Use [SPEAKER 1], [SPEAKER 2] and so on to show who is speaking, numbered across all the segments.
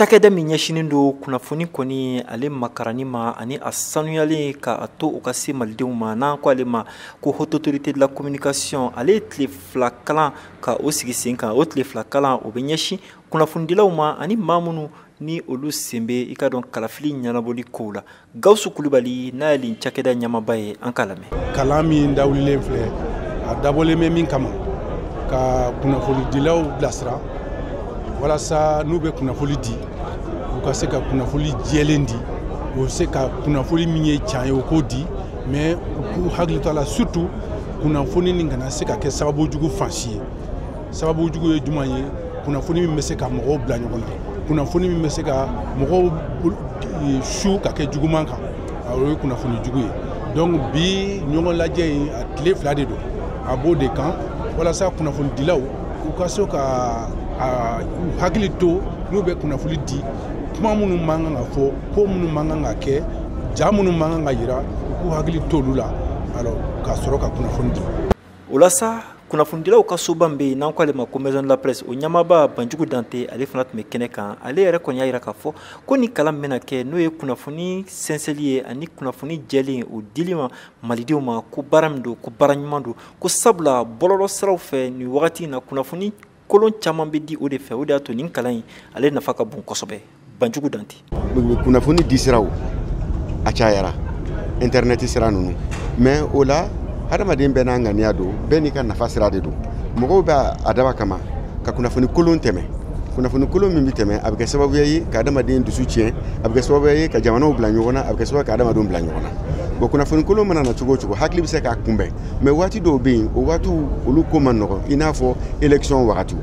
[SPEAKER 1] cakɛda min ɲɛsinin don kunnafoni kɔni ale makarani ma ani a sanuyalen ka a to u ka se malidenw ma n'an ko ale ma ko haute autorité de la communication ale ye tile fila kalan ka o sigi sen kan o tile fila kalan o bɛ ɲɛsin kunnafonidilaw ma ani maa minnu ni olu sen bɛ i ka dɔn kalafili ɲɛnabɔli kow la gawusu kulubali n'a ye nin cakɛda ɲamaba ye an ka lamɛn
[SPEAKER 2] kalan min dawulilen filɛ a dabɔlen bɛ min kama ka kunnafonidilaw bilasira walasa n'u bɛ kunnafoli di u ka se ka kunnafoli jɛlen di u bɛ se ka kunnafoli min ye can ye u k'o di mɛ u k'u hakili to a la surtout kunnafoni nin kana se ka kɛ sababu jugu fansi ye sababu jugu ye juma ye kunnafoni min bɛ se ka mɔgɔw bila ɲɔgɔn na kunnafoni min bɛ se ka mɔgɔw e, su ka kɛ juguman kan o ye kunnafoni jugu ye donc bi ɲɔgɔn lajɛ in a tile fila de don a b'o de kan walasa kunnafonidilaw u ka se ka u hakili to n'u bɛ kunnafoni di kuma minnu man kan ka fɔ ko minnu man kan ka kɛ ja minnu man kan ka yira u k'u hakili t'olu la alors ka sɔrɔ ka kunnafoni di
[SPEAKER 1] o la sa kunnafonidilaw ka soba min bɛ yen n'an ko ale ma ko maison de la presse o ɲɛmaaba banjugu dante ale fana tun bɛ kɛnɛ kan ale yɛrɛ kɔni y'a jira k'a fɔ ko nin kalan min bɛna kɛ n'o ye kunnafoni sɛnsɛli ye ani kunnafoni jɛlen o dili ma malidenw ma ko baara min don ko baara ɲuman don ko sabula bɔlɔlɔ siraw fɛ nin wagati in na kunnafoni kolon caman bɛ di o de fɛ o de y'a to nin kalan in ale nafa ka bon kosɛbɛ banjugu dante
[SPEAKER 3] kunnafoni di siraw a cayara intɛrɛnɛti sira ninnu mɛ o la hadamaden bɛɛ n'a ŋaniya don bɛɛ n'i ka nafa sira de don mɔgɔw bɛ a daba kama ka kunnafoni kolon tɛmɛ kunnafoni kolon min bɛ tɛmɛ a bɛ kɛ sababuya ye ka adamaden dusu tiɲɛ a bɛ kɛ sababuya ye ka jamanaw bila ɲɔgɔn na a bɛ kɛ sababu ka adamadenw bila ɲɔgɔn na bon kunnafoni kolon mana na cogo o cogo hakili bɛ se k'a kunbɛn mɛ waati dɔw bɛ yen o waati olu ko ma nɔgɔ i n'a fɔ election wagati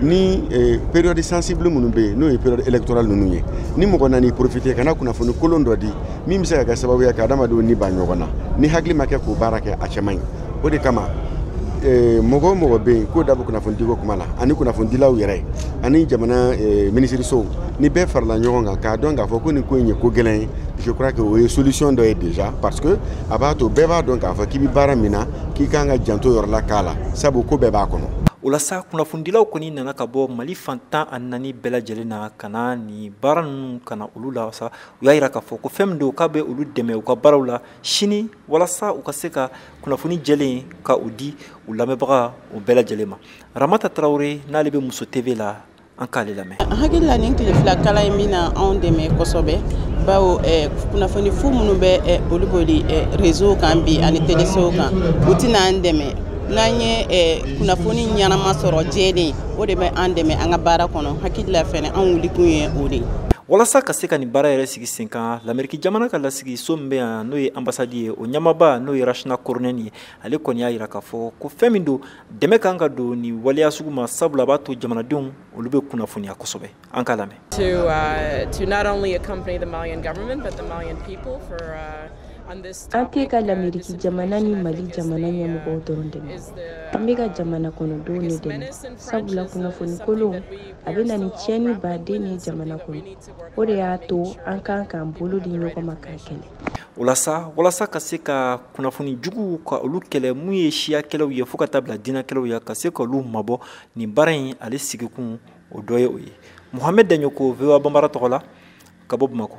[SPEAKER 3] ni eh, période sensible minnu bɛ yen n'o ye période électorale ninnu ye ni mɔgɔ nana i profiter kana kunnafoni kolon dɔ di min bɛ se ka kɛ sababu ye ka adamadenw ni ba ɲɔgɔn na ni hakili ma kɛ k'o baara kɛ a cɛ man ɲi o de kama eh, mɔgɔ o mɔgɔ bɛ yen k'o da bɛ kunnafonidiko kuma la ani kunnafonidilaw yɛrɛ ani jamana eh, minisirisow ni bɛɛ farala ɲɔgɔn kan k'a dɔn k'a fɔ ko nin ko in ye ko gɛlɛn ye je crois que o ye solution dɔ ye déjà parce que a b'a to bɛɛ b'a dɔn k'a fɔ k'i bɛ baara min na k'i kan ka janto yɔrɔ la k'a la sabu ko bɛɛ b'a kɔnɔ
[SPEAKER 1] o la sa kunnafonidilaw kɔni nana ka bɔ mali fan tan ani naani bɛɛ lajɛlen na ka na nin baara ninnu ka na olu la sa u y'a yira k'a fɔ ko fɛn min don k'a bɛ olu dɛmɛ u ka baaraw la sini walasa u ka se ka kunnafoni jɛlen ka u di u lamɛnbaga u bɛɛ lajɛlen ma ramata tarawele n'ale bɛ muso tv la an k'ale lamɛn
[SPEAKER 4] hakili la nin tile fila kalan ye min na anw dɛmɛ kosɛbɛ bawo eh, kunnafoni fu minnu bɛ eh, boli boli eh, reseau kan bi ani telesew kan u tɛna an dɛmɛ n'an ye eh, kunnafoni ɲɛnama sɔrɔ jɛlen o de bɛ an dɛmɛ an ka baara kɔnɔ hakili la fɛnɛ an wulikun ye o de ye
[SPEAKER 1] walasa ka se ka nin baara yɛrɛ sigi sen kan lameriki jamana ka lasigi so min bɛ yan n'o ye anbasadi ye o ɲamaba n'o ye rashina koronɛni ye ale kɔni y'a jira k'a fɔ ko fɛn min don dɛmɛ kan ka don ni waleya sugu ma sabula b'a to jamanadenw olu bɛ kunnafoniya kosɛbɛ an ka lamɛn
[SPEAKER 5] to uh, to not only accompany the Malian government but the Malian people for uh...
[SPEAKER 6] An tɛ ka lameriki jamana ni Mali jamana ɲɛmɔgɔw dɔrɔn dɛmɛ, an bɛ ka jamana kɔnɔdenw de dɛmɛ, sabula kunnafoni kolon a bɛ na ni tiɲɛni baden ye jamana kɔnɔ, o de y'a to an kan k'an bolo di ɲɔgɔn ma k'a kɛlɛ.
[SPEAKER 1] Walasa walasa ka se ka kunnafoni juguw ka olu kɛlɛ mun ye siyakɛlaw ye fo ka taa bila dinakɛlaw ye ka se ka olu mabɔ nin baara in ale sigikun o dɔ ye o ye muhamɛ daɲɛ ko voa banbara tɔgɔ la ka bɔ bamakɔ